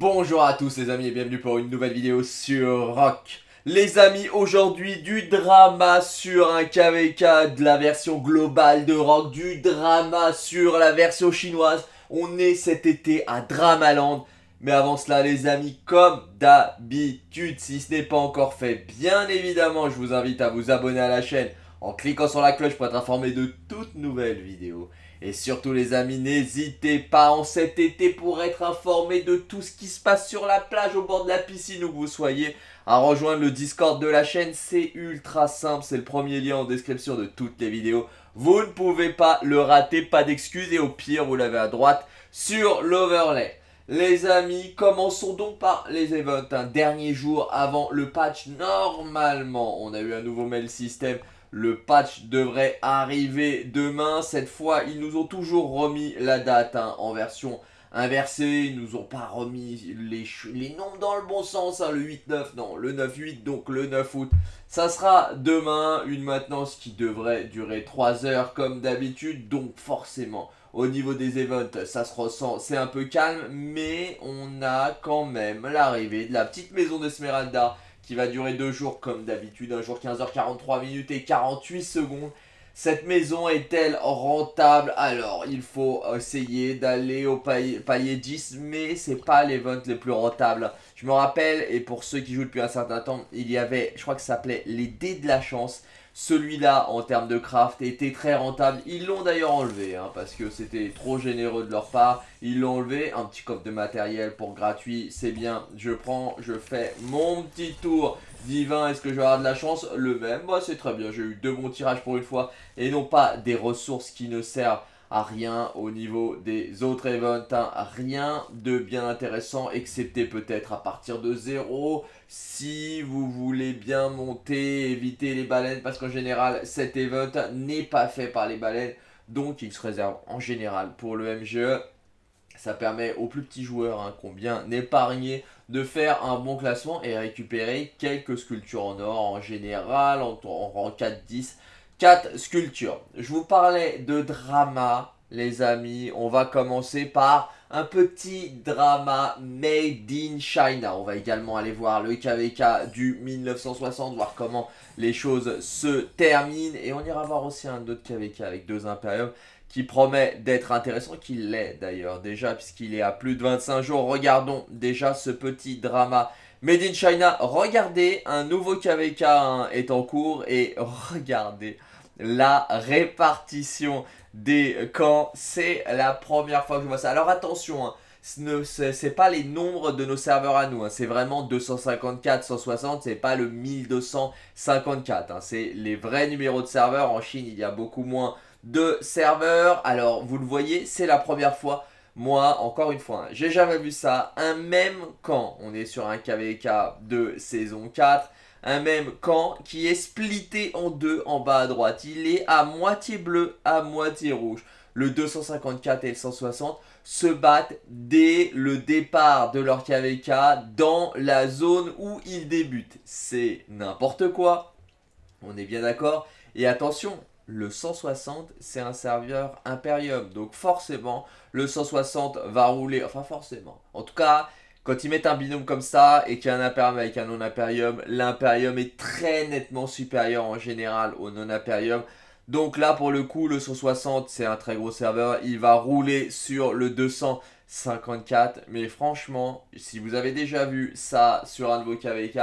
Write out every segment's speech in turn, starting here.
Bonjour à tous les amis et bienvenue pour une nouvelle vidéo sur Rock. Les amis, aujourd'hui du drama sur un KVK de la version globale de Rock, du drama sur la version chinoise. On est cet été à Dramaland. Mais avant cela les amis, comme d'habitude, si ce n'est pas encore fait, bien évidemment, je vous invite à vous abonner à la chaîne en cliquant sur la cloche pour être informé de toutes nouvelles vidéos. Et surtout les amis, n'hésitez pas en cet été pour être informé de tout ce qui se passe sur la plage, au bord de la piscine où vous soyez, à rejoindre le Discord de la chaîne. C'est ultra simple, c'est le premier lien en description de toutes les vidéos. Vous ne pouvez pas le rater, pas d'excuses et au pire vous l'avez à droite sur l'overlay. Les amis, commençons donc par les events. Dernier jour avant le patch, normalement, on a eu un nouveau mail système le patch devrait arriver demain. Cette fois, ils nous ont toujours remis la date hein, en version inversée. Ils nous ont pas remis les, les nombres dans le bon sens. Hein, le 8-9, non, le 9-8, donc le 9 août. Ça sera demain, une maintenance qui devrait durer 3 heures comme d'habitude. Donc forcément, au niveau des events, ça se ressent, c'est un peu calme. Mais on a quand même l'arrivée de la petite maison d'Esmeralda qui va durer deux jours comme d'habitude, un jour 15h43 minutes et 48 secondes. Cette maison est-elle rentable? Alors, il faut essayer d'aller au palier 10, mais c'est pas les les plus rentables. Je me rappelle, et pour ceux qui jouent depuis un certain temps, il y avait, je crois que ça s'appelait les dés de la chance. Celui-là, en termes de craft, était très rentable. Ils l'ont d'ailleurs enlevé, hein, parce que c'était trop généreux de leur part. Ils l'ont enlevé. Un petit coffre de matériel pour gratuit, c'est bien. Je prends, je fais mon petit tour. Divin, est-ce que je vais avoir de la chance? Le même, bah, c'est très bien. J'ai eu deux bons tirages pour une fois. Et non pas des ressources qui ne servent à rien au niveau des autres events, hein. rien de bien intéressant, excepté peut-être à partir de zéro, si vous voulez bien monter, éviter les baleines, parce qu'en général, cet event n'est pas fait par les baleines, donc il se réserve en général pour le MGE. Ça permet aux plus petits joueurs hein, qui ont bien épargné de faire un bon classement et récupérer quelques sculptures en or en général, en, en rang 4-10 4 sculptures. Je vous parlais de drama, les amis. On va commencer par un petit drama made in China. On va également aller voir le KVK du 1960, voir comment les choses se terminent. Et on ira voir aussi un autre KVK avec deux impériums qui promet d'être intéressant, qui l'est d'ailleurs déjà, puisqu'il est à plus de 25 jours. Regardons déjà ce petit drama Made in China, regardez, un nouveau KVK hein, est en cours et regardez la répartition des camps. C'est la première fois que je vois ça. Alors attention, hein, ce n'est pas les nombres de nos serveurs à nous. Hein. c'est vraiment 254, 160, c'est pas le 1254. Hein. c'est les vrais numéros de serveurs. En Chine, il y a beaucoup moins de serveurs. Alors, vous le voyez, c'est la première fois. Moi, encore une fois, j'ai jamais vu ça. Un même camp, on est sur un KVK de saison 4 un même camp qui est splitté en deux en bas à droite. Il est à moitié bleu, à moitié rouge. Le 254 et le 160 se battent dès le départ de leur KVK dans la zone où ils débutent. C'est n'importe quoi. On est bien d'accord. Et attention, le 160, c'est un serveur Imperium. Donc forcément, le 160 va rouler. Enfin forcément. En tout cas, quand ils mettent un binôme comme ça et qu'il y a un Imperium avec un non-Imperium, l'Imperium est très nettement supérieur en général au non-Imperium. Donc là, pour le coup, le 160, c'est un très gros serveur. Il va rouler sur le 254. Mais franchement, si vous avez déjà vu ça sur un de vos KVK,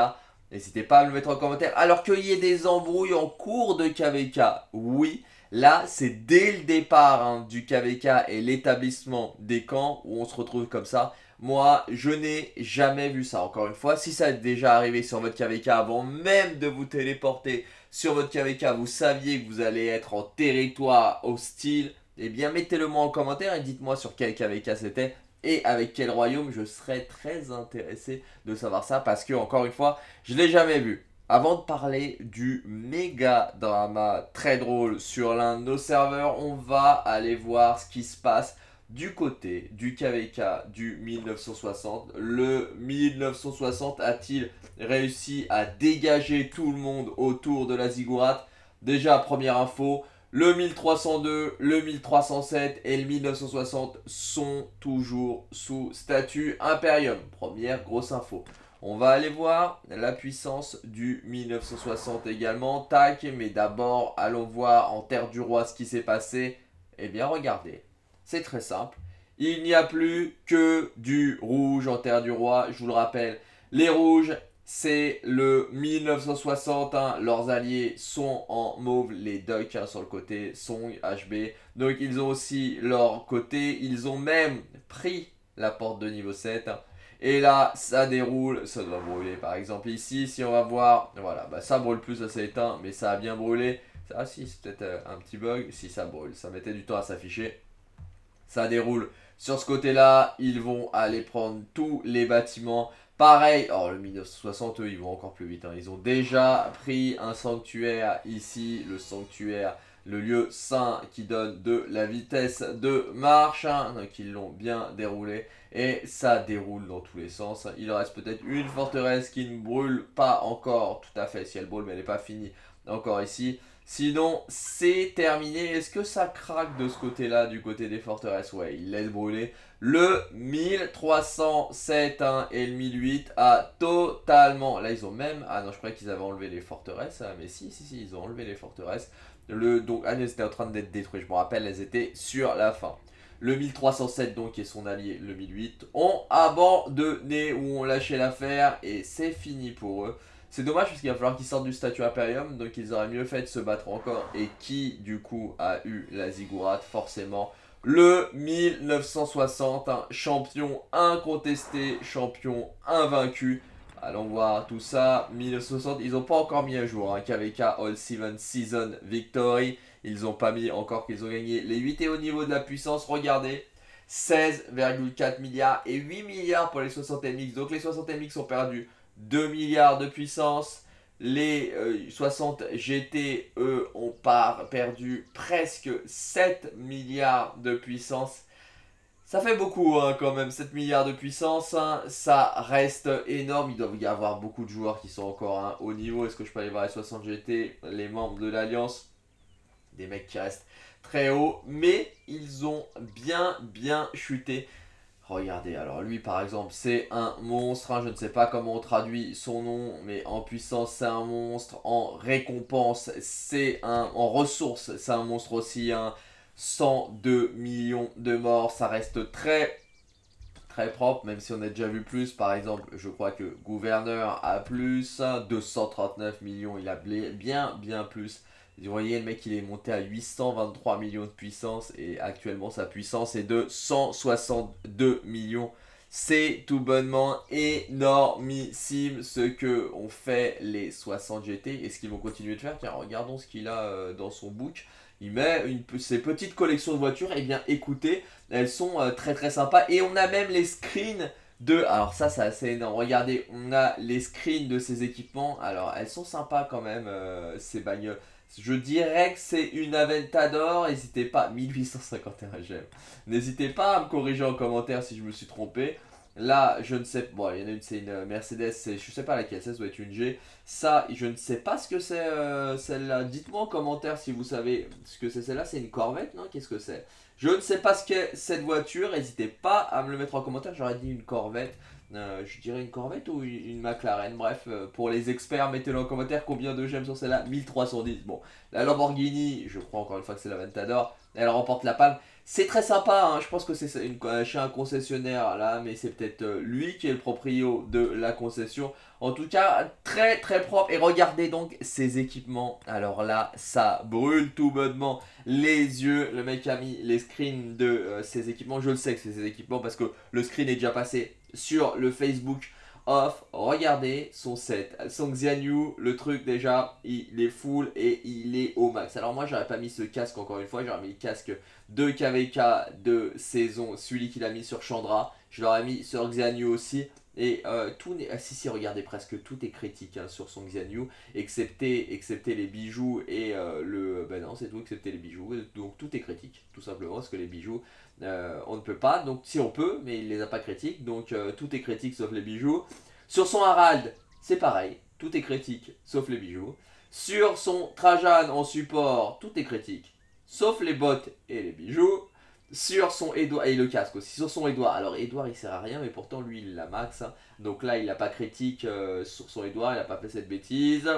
n'hésitez pas à me le mettre en commentaire. Alors qu'il y ait des embrouilles en cours de KVK, oui. Là, c'est dès le départ hein, du KVK et l'établissement des camps où on se retrouve comme ça. Moi, je n'ai jamais vu ça. Encore une fois, si ça est déjà arrivé sur votre KVK avant même de vous téléporter sur votre KVK, vous saviez que vous allez être en territoire hostile, eh bien mettez-le moi en commentaire et dites-moi sur quel KVK c'était et avec quel royaume. Je serais très intéressé de savoir ça parce que, encore une fois, je ne l'ai jamais vu. Avant de parler du méga drama très drôle sur l'un de nos serveurs, on va aller voir ce qui se passe du côté du KVK du 1960. Le 1960 a-t-il réussi à dégager tout le monde autour de la ziggurat? Déjà, première info, le 1302, le 1307 et le 1960 sont toujours sous statut Imperium. Première grosse info. On va aller voir la puissance du 1960 également. Tac, mais d'abord, allons voir en Terre du Roi ce qui s'est passé. Eh bien, regardez. C'est très simple. Il n'y a plus que du rouge en Terre du Roi. Je vous le rappelle, les rouges, c'est le 1960. Hein. Leurs alliés sont en mauve, les Ducks hein, sur le côté, Song, HB. Donc ils ont aussi leur côté. Ils ont même pris la porte de niveau 7. Hein. Et là, ça déroule, ça doit brûler. Par exemple, ici, si on va voir, voilà, bah, ça brûle plus, ça s'est éteint, mais ça a bien brûlé. Ah si, c'est peut-être euh, un petit bug. Si, ça brûle, ça mettait du temps à s'afficher. Ça déroule. Sur ce côté-là, ils vont aller prendre tous les bâtiments. Pareil, oh le 1960, eux, ils vont encore plus vite. Hein. Ils ont déjà pris un sanctuaire ici, le sanctuaire, le lieu saint qui donne de la vitesse de marche. Hein. Donc ils l'ont bien déroulé et ça déroule dans tous les sens. Il reste peut-être une forteresse qui ne brûle pas encore tout à fait. Si elle brûle, mais elle n'est pas finie encore ici. Sinon, c'est terminé. Est-ce que ça craque de ce côté-là, du côté des forteresses? Ouais, il laisse brûler. Le 1307 hein, et le 1008 a totalement... Là, ils ont même... Ah non, je croyais qu'ils avaient enlevé les forteresses. Hein, mais si, si, si, ils ont enlevé les forteresses. Le... Donc, ah, elles étaient en train d'être détruites. Je me rappelle, elles étaient sur la fin. Le 1307, donc, est son allié, le 1008, ont abandonné ou ont lâché l'affaire. Et c'est fini pour eux. C'est dommage parce qu'il va falloir qu'ils sortent du statut Imperium, donc ils auraient mieux fait de se battre encore. Et qui, du coup, a eu la Ziggurat Forcément, le 1960, champion incontesté, champion invaincu. Allons voir tout ça. 1960, ils n'ont pas encore mis à jour. Hein. KVK All Seven Season Victory. Ils n'ont pas mis encore qu'ils ont gagné les 8 et au niveau de la puissance. Regardez. 16,4 milliards et 8 milliards pour les 60 MX. Donc les 60 MX ont perdu 2 milliards de puissance. Les 60 euh, GT, eux, ont perdu presque 7 milliards de puissance. Ça fait beaucoup hein, quand même, 7 milliards de puissance, hein. ça reste énorme, il doit y avoir beaucoup de joueurs qui sont encore hein, au niveau, est-ce que je peux aller voir les 60 GT, les membres de l'Alliance, des mecs qui restent très hauts, mais ils ont bien bien chuté. Regardez, alors lui par exemple, c'est un monstre, hein, je ne sais pas comment on traduit son nom, mais en puissance c'est un monstre, en récompense c'est un, en ressources c'est un monstre aussi, un 102 millions de morts, ça reste très très propre, même si on a déjà vu plus, par exemple, je crois que Gouverneur a plus, 239 millions, il a bien bien plus, vous voyez, le mec, il est monté à 823 millions de puissance et actuellement, sa puissance est de 162 millions. C'est tout bonnement énormissime ce que ont fait les 60 GT et ce qu'ils vont continuer de faire. Car regardons ce qu'il a euh, dans son book. Il met une, ses petites collections de voitures. Et eh bien, écoutez, elles sont euh, très très sympas. Et on a même les screens de... Alors ça, c'est assez énorme. Regardez, on a les screens de ces équipements. Alors, elles sont sympas quand même, euh, ces bagnoles. Je dirais que c'est une Aventador, n'hésitez pas, 1851 j'aime. N'hésitez pas à me corriger en commentaire si je me suis trompé. Là, je ne sais bon, il y en a une, c'est une Mercedes, c'est, je sais pas laquelle ça doit être une G. Ça, je ne sais pas ce que c'est euh, celle-là. Dites-moi en commentaire si vous savez ce que c'est celle-là. C'est une Corvette, non? Qu'est-ce que c'est? Je ne sais pas ce qu'est cette voiture. N'hésitez pas à me le mettre en commentaire. J'aurais dit une Corvette. Euh, je dirais une Corvette ou une, McLaren. Bref, euh, pour les experts, mettez-le en commentaire combien de j'aime sur celle-là. 1310. Bon, la Lamborghini, je crois encore une fois que c'est la Ventador. Elle remporte la palme. C'est très sympa, hein. je pense que c'est chez un concessionnaire là, mais c'est peut-être euh, lui qui est le proprio de la concession. En tout cas, très très propre. Et regardez donc ces équipements. Alors là, ça brûle tout bonnement les yeux. Le mec a mis les screens de ces équipements. Je le sais que c'est ces équipements parce que le screen est déjà passé sur le Facebook off. Regardez son set. Son Xianyu, le truc déjà, il est full et il est au max. Alors moi, j'aurais pas mis ce casque encore une fois. J'aurais mis le casque de KVK de saison, celui qu'il a mis sur Chandra. Je l'aurais mis sur Xianyu aussi. Et euh, tout. Ah, si, si, regardez, presque tout est critique hein, sur son Xianyu, excepté, excepté les bijoux et euh, le. Ben non, c'est tout, excepté les bijoux. Donc tout est critique, tout simplement, parce que les bijoux, euh, on ne peut pas. Donc si on peut, mais il les a pas critiques. Donc tout est critique sauf les bijoux. Sur son Harald, c'est pareil, tout est critique sauf les bijoux. Sur son Trajan en support, tout est critique sauf les bottes et les bijoux sur son Edouard, et le casque aussi, sur son Edouard. Alors Edouard il sert à rien, mais pourtant lui il l'a max. Hein. Donc là il n'a pas critique euh, sur son Edouard, il n'a pas fait cette bêtise.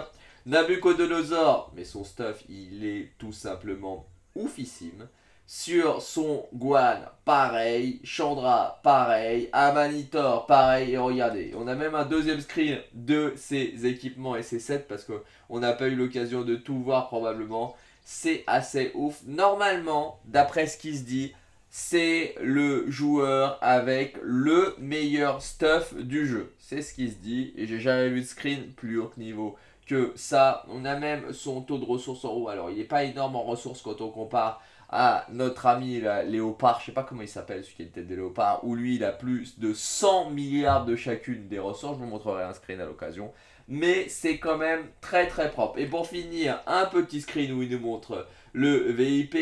Nabucodonosor, mais son stuff il est tout simplement oufissime. Sur son Guan, pareil. Chandra, pareil. Amanitor, pareil. Et regardez, on a même un deuxième screen de ses équipements et ses sets parce qu'on n'a pas eu l'occasion de tout voir probablement c'est assez ouf. Normalement, d'après ce qui se dit, c'est le joueur avec le meilleur stuff du jeu. C'est ce qui se dit. Et j'ai jamais vu de screen plus haut niveau que ça. On a même son taux de ressources en haut. Alors, il n'est pas énorme en ressources quand on compare à notre ami Léopard, je sais pas comment il s'appelle, celui qui est le tête de Léopard, où lui il a plus de 100 milliards de chacune des ressources. Je vous montrerai un screen à l'occasion mais c'est quand même très très propre. Et pour finir, un petit screen où il nous montre le VIP,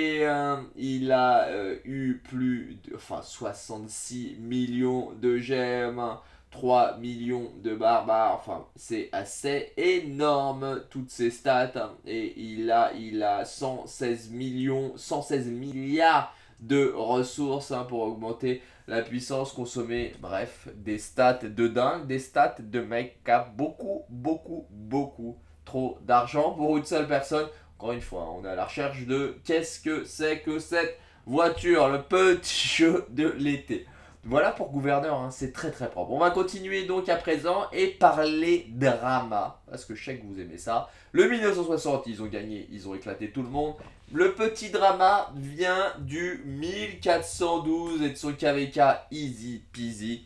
il a euh, eu plus de enfin, 66 millions de gemmes, 3 millions de barbares, enfin c'est assez énorme toutes ces stats, et il a, il a 116 millions, 116 milliards de ressources hein, pour augmenter la puissance consommée, bref, des stats de dingue, des stats de mec qui a beaucoup, beaucoup, beaucoup trop d'argent pour une seule personne. Encore une fois, on est à la recherche de qu'est-ce que c'est que cette voiture, le petit jeu de l'été. Voilà pour gouverneur, hein, c'est très très propre. On va continuer donc à présent et parler drama, parce que je sais que vous aimez ça. Le 1960, ils ont gagné, ils ont éclaté tout le monde. Le petit drama vient du 1412 et de son KVK easy peasy.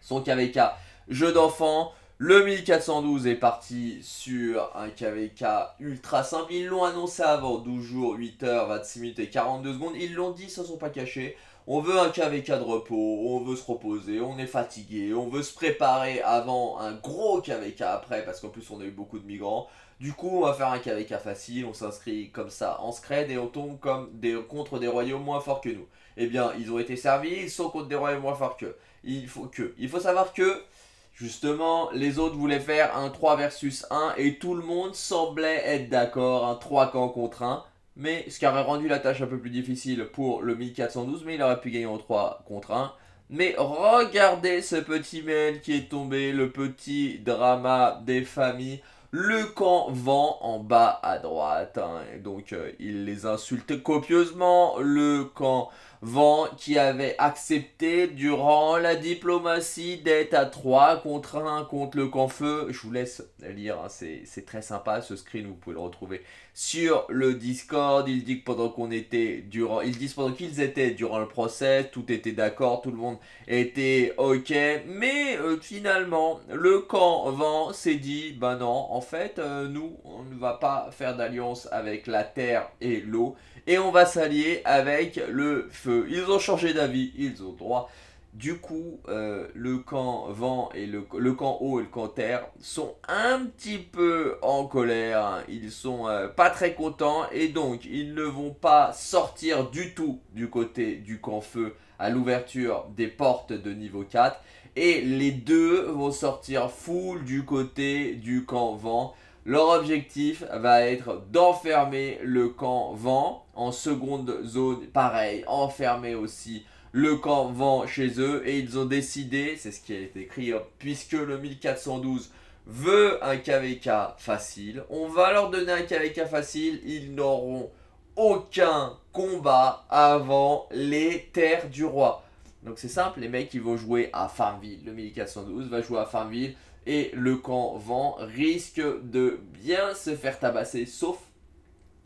Son KVK jeu d'enfant. Le 1412 est parti sur un KVK ultra simple. Ils l'ont annoncé avant 12 jours, 8 heures, 26 minutes et 42 secondes. Ils l'ont dit, ça ne sont pas cachés. On veut un KVK de repos, on veut se reposer, on est fatigué, on veut se préparer avant un gros KVK après, parce qu'en plus on a eu beaucoup de migrants. Du coup, on va faire un KVK facile, on s'inscrit comme ça en scred et on tombe contre des royaumes moins forts que nous. Eh bien, ils ont été servis, ils sont contre des royaumes moins forts que. Il faut. Il faut savoir que, justement, les autres voulaient faire un 3 versus 1 et tout le monde semblait être d'accord, un 3 camps contre 1 mais ce qui aurait rendu la tâche un peu plus difficile pour le 1412, mais il aurait pu gagner en 3 contre 1. Mais regardez ce petit mail qui est tombé, le petit drama des familles. Le camp vent en bas à droite. Hein. donc euh, il les insulte copieusement. Le camp vent qui avait accepté durant la diplomatie d'être à 3 contre 1 contre le camp feu. Je vous laisse lire, hein. c'est très sympa ce screen, vous pouvez le retrouver sur le Discord. Ils disent pendant qu'on était durant, ils disent pendant qu'ils étaient durant le procès, tout était d'accord, tout le monde était ok. Mais euh, finalement, le camp vent s'est dit, ben non, en fait, euh, nous, on ne va pas faire d'alliance avec la terre et l'eau, et on va s'allier avec le feu. Ils ont changé d'avis, ils ont droit. Du coup, euh, le camp vent et le, camp eau et le camp terre sont un petit peu en colère. Ils sont euh, pas très contents et donc ils ne vont pas sortir du tout du côté du camp feu à l'ouverture des portes de niveau 4. Et les deux vont sortir full du côté du camp vent. Leur objectif va être d'enfermer le camp vent en seconde zone. Pareil, enfermer aussi le camp vent chez eux et ils ont décidé, c'est ce qui a été écrit, hein, puisque le 1412 veut un KVK facile, on va leur donner un KVK facile, ils n'auront aucun combat avant les terres du roi. Donc c'est simple, les mecs ils vont jouer à Farmville, le 1412 va jouer à Farmville et le camp vent risque de bien se faire tabasser, sauf,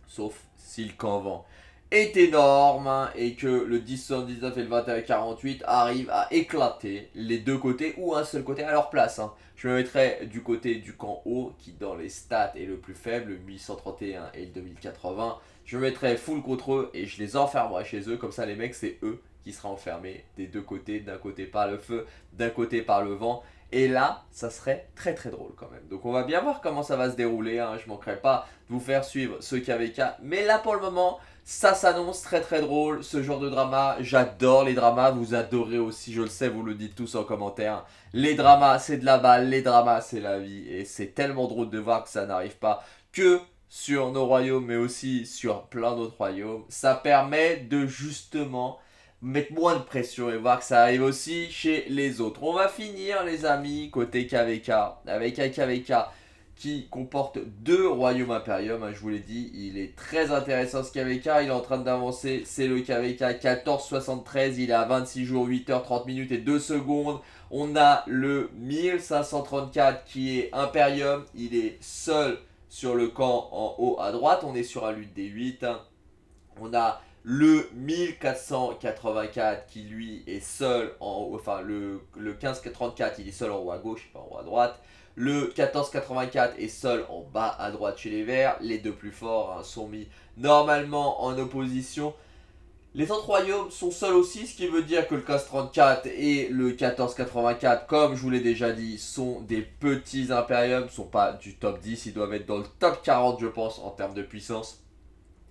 sauf si le camp vent est énorme hein, et que le 1079 et le 2148 arrivent à éclater les deux côtés ou un seul côté à leur place. Hein. Je me mettrai du côté du camp haut qui dans les stats est le plus faible, le 1131 et le 2080. Je me mettrai full contre eux et je les enfermerai chez eux. Comme ça les mecs c'est eux qui sera enfermés des deux côtés, d'un côté par le feu, d'un côté par le vent. Et là, ça serait très très drôle quand même. Donc on va bien voir comment ça va se dérouler. Hein. Je manquerai pas de vous faire suivre ce KVK. Mais là pour le moment, ça s'annonce très très drôle, ce genre de drama. J'adore les dramas, vous adorez aussi, je le sais, vous le dites tous en commentaire. Les dramas, c'est de la balle, les dramas, c'est la vie. Et c'est tellement drôle de voir que ça n'arrive pas que sur nos royaumes, mais aussi sur plein d'autres royaumes. Ça permet de justement mettre moins de pression et voir que ça arrive aussi chez les autres. On va finir, les amis, côté KVK, avec un KVK qui comporte deux royaumes impériums, hein, je vous l'ai dit, il est très intéressant ce KVK, il est en train d'avancer, c'est le KVK 1473, il est à 26 jours, 8 h 30 minutes et 2 secondes, on a le 1534 qui est impérium, il est seul sur le camp en haut à droite, on est sur un lutte des 8, hein. on a le 1484 qui lui est seul en haut, enfin le, le 1534 il est seul en haut à gauche, pas en haut à droite, le 1484 est seul en bas à droite chez les Verts. Les deux plus forts hein, sont mis normalement en opposition. Les autres royaumes sont seuls aussi, ce qui veut dire que le 1534 et le 1484, comme je vous l'ai déjà dit, sont des petits impériums, ne sont pas du top 10, ils doivent être dans le top 40 je pense en termes de puissance.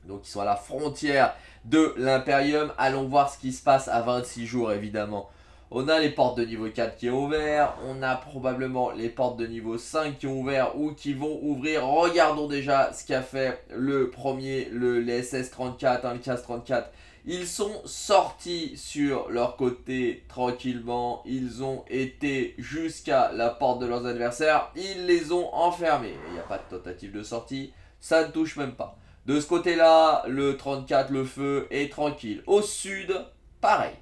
Donc ils sont à la frontière de l'impérium. Allons voir ce qui se passe à 26 jours évidemment on a les portes de niveau 4 qui ont ouvert. On a probablement les portes de niveau 5 qui ont ouvert ou qui vont ouvrir. Regardons déjà ce qu'a fait le premier, le, les SS34, hein, le 1534. Ils sont sortis sur leur côté tranquillement. Ils ont été jusqu'à la porte de leurs adversaires. Ils les ont enfermés. Il n'y a pas de tentative de sortie. Ça ne touche même pas. De ce côté-là, le 34, le feu, est tranquille. Au sud, pareil.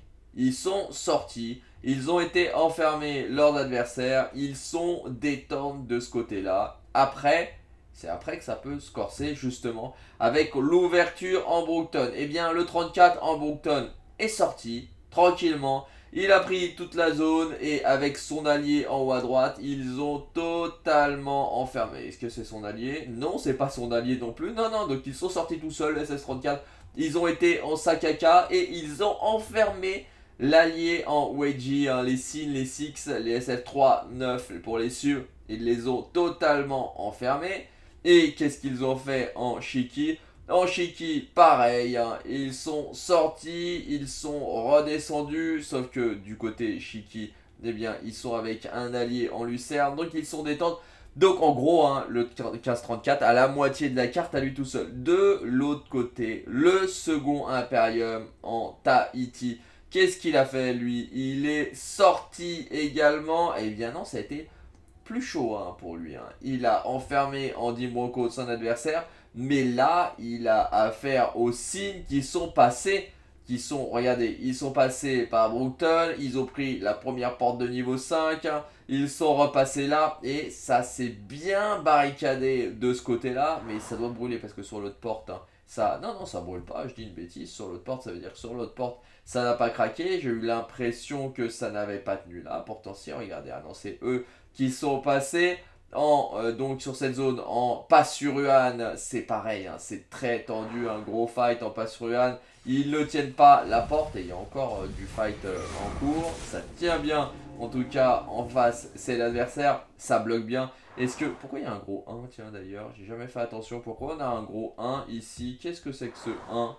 Ils sont sortis, ils ont été enfermés leurs adversaires, ils sont détendus de ce côté-là. Après, c'est après que ça peut se corser justement avec l'ouverture en Brookton. Eh bien, le 34 en Brookton est sorti tranquillement. Il a pris toute la zone et avec son allié en haut à droite, ils ont totalement enfermé. Est-ce que c'est son allié? Non, c'est pas son allié non plus. Non, non, donc ils sont sortis tout seuls, SS-34. Ils ont été en sac à cas et ils ont enfermé L'allié en hein, les Sin, les Six, les SF3, 9 pour les sûrs, ils les ont totalement enfermés. Et qu'est-ce qu'ils ont fait en Shiki? En Shiki, pareil, hein, ils sont sortis, ils sont redescendus, sauf que du côté Shiki, eh bien, ils sont avec un allié en Lucerne, donc ils sont détendus. Donc en gros, hein, le 1534 à la moitié de la carte à lui tout seul. De l'autre côté, le second Imperium en Tahiti. Qu'est-ce qu'il a fait lui? Il est sorti également. Eh bien non, ça a été plus chaud hein, pour lui. Hein. Il a enfermé Andy Bronco son adversaire. Mais là, il a affaire aux signes qui sont passés. Qui sont, regardez, ils sont passés par Brookton. Ils ont pris la première porte de niveau 5. Hein. Ils sont repassés là. Et ça s'est bien barricadé de ce côté-là. Mais ça doit brûler parce que sur l'autre porte, ça... Non, non, ça brûle pas. Je dis une bêtise. Sur l'autre porte, ça veut dire que sur l'autre porte, ça n'a pas craqué. J'ai eu l'impression que ça n'avait pas tenu là. Pourtant, si, regardez, ah non, c'est eux qui sont passés. En, euh, donc sur cette zone en Passuruan, c'est pareil, hein, c'est très tendu, un gros fight en Passuruan. Ils ne tiennent pas la porte et il y a encore euh, du fight euh, en cours. Ça tient bien, en tout cas en face, c'est l'adversaire, ça bloque bien. Est-ce que... Pourquoi il y a un gros 1 Tiens d'ailleurs, j'ai jamais fait attention. Pourquoi on a un gros 1 ici? Qu'est-ce que c'est que ce 1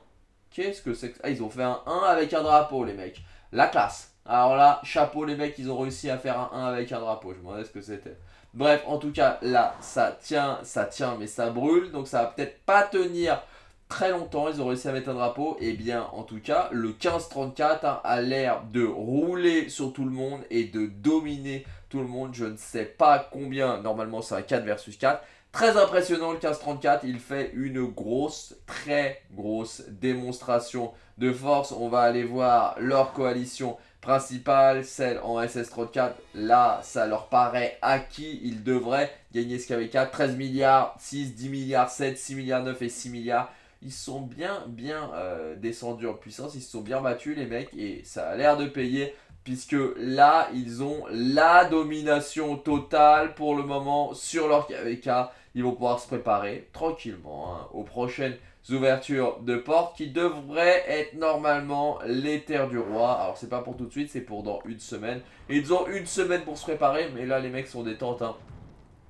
Qu'est-ce que c'est que... Ah, ils ont fait un 1 avec un drapeau, les mecs. La classe. Alors là, chapeau, les mecs, ils ont réussi à faire un 1 avec un drapeau. Je me demandais ce que c'était. Bref, en tout cas, là, ça tient, ça tient, mais ça brûle. Donc ça va peut-être pas tenir très longtemps. Ils ont réussi à mettre un drapeau. Et eh bien, en tout cas, le 1534 hein, a l'air de rouler sur tout le monde et de dominer tout le monde. Je ne sais pas combien. Normalement, c'est un 4 versus 4. Très impressionnant le 1534, il fait une grosse, très grosse démonstration de force. On va aller voir leur coalition principale, celle en SS34. Là, ça leur paraît acquis. Ils devraient gagner ce KV4. 13 milliards, 6, 10 milliards, 7, 6 milliards 9 et 6 milliards. Ils sont bien, bien euh, descendus en puissance. Ils se sont bien battus, les mecs. Et ça a l'air de payer. puisque là, ils ont la domination totale pour le moment sur leur KVK. Ils vont pouvoir se préparer tranquillement hein, aux prochaines ouvertures de portes qui devraient être normalement les terres du roi. Alors c'est pas pour tout de suite, c'est pour dans une semaine. ils ont une semaine pour se préparer, mais là les mecs sont détentes. Hein.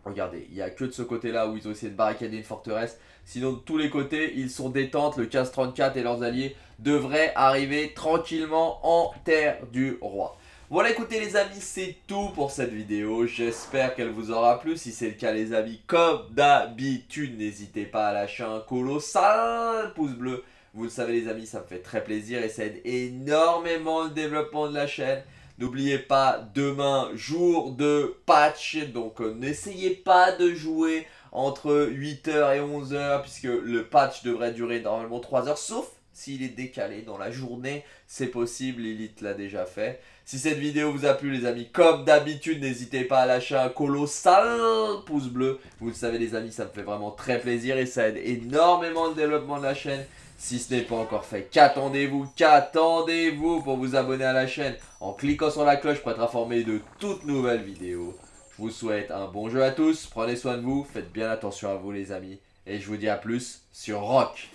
Regardez, il n'y a que de ce côté-là où ils ont essayé de barricader une forteresse. Sinon, de tous les côtés, ils sont détentes. Le 15-34 et leurs alliés devraient arriver tranquillement en terre du roi. Voilà écoutez les amis c'est tout pour cette vidéo, j'espère qu'elle vous aura plu, si c'est le cas les amis comme d'habitude n'hésitez pas à lâcher un colossal pouce bleu, vous le savez les amis ça me fait très plaisir et ça aide énormément le développement de la chaîne. N'oubliez pas, demain, jour de patch, donc euh, n'essayez pas de jouer entre 8h et 11h, puisque le patch devrait durer normalement 3 h sauf s'il est décalé dans la journée, c'est possible, Lilith l'a déjà fait. Si cette vidéo vous a plu les amis, comme d'habitude, n'hésitez pas à lâcher un colossal pouce bleu. Vous le savez les amis, ça me fait vraiment très plaisir et ça aide énormément le développement de la chaîne. Si ce n'est pas encore fait, qu'attendez-vous Qu'attendez-vous pour vous abonner à la chaîne en cliquant sur la cloche pour être informé de toutes nouvelles vidéos. Vous souhaite un bon jeu à tous, prenez soin de vous, faites bien attention à vous les amis. Et je vous dis à plus sur Rock